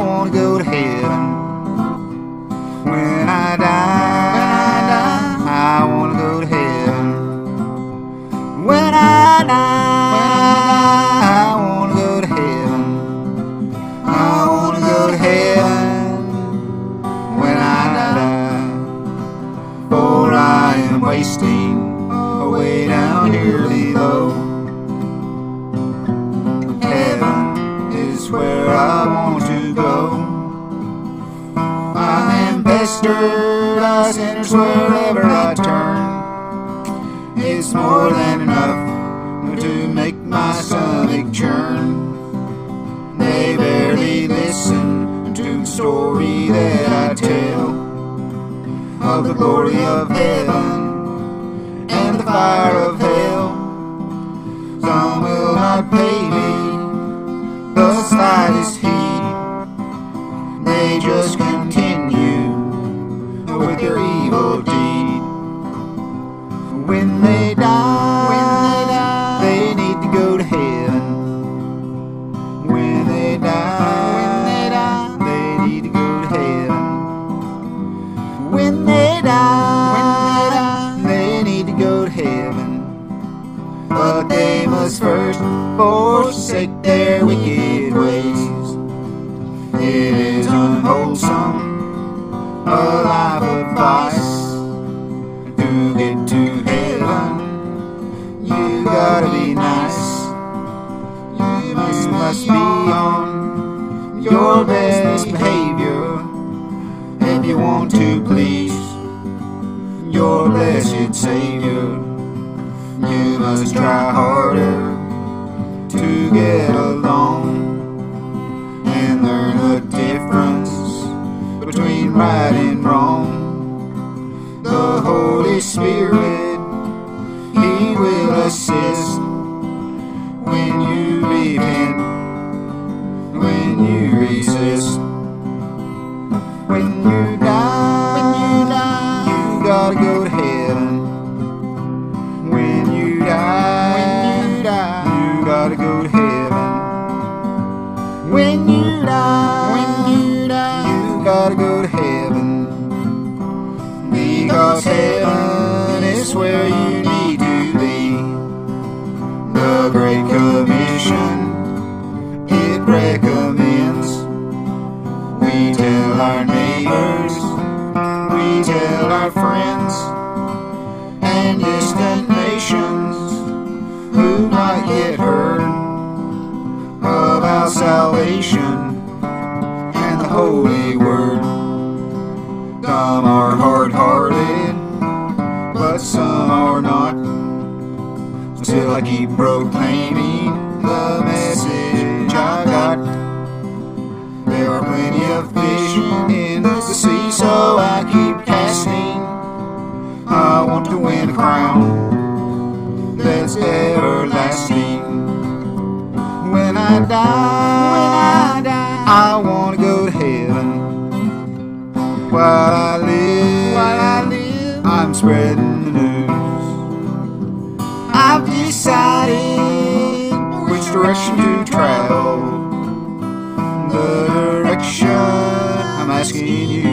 I wanna go to heaven. When I die, when I, die I wanna go to heaven. When I die, I wanna go to heaven. I wanna go to heaven. When I die, for I am wasting. Pestered by sinners wherever I turn. It's more than enough to make my stomach churn. They barely listen to the story that I tell of the glory of heaven and the fire of hell. Some will not pay When they die, they need to go to heaven. When they die, they need to go to heaven. When they die, they need to go to heaven. But they must first forsake their wicked ways. It is unwholesome, a life of vice. You gotta be nice. You must, must be on your best behavior if you want to please your blessed Savior. You must try harder to get along and learn the difference between right and wrong. The Holy Spirit, assist when you repent, when you resist. Our we tell our friends, and distant nations who might get heard about salvation and the holy word. Some are hard hearted, but some are not. Still, I keep proclaiming the message I got. There are plenty of fish sea, so I keep casting. I want to win a crown that's everlasting. When I die, when I die, I want to go to heaven. While I live, while I live, I'm spreading the news. I've decided which direction to travel the direction I'm asking you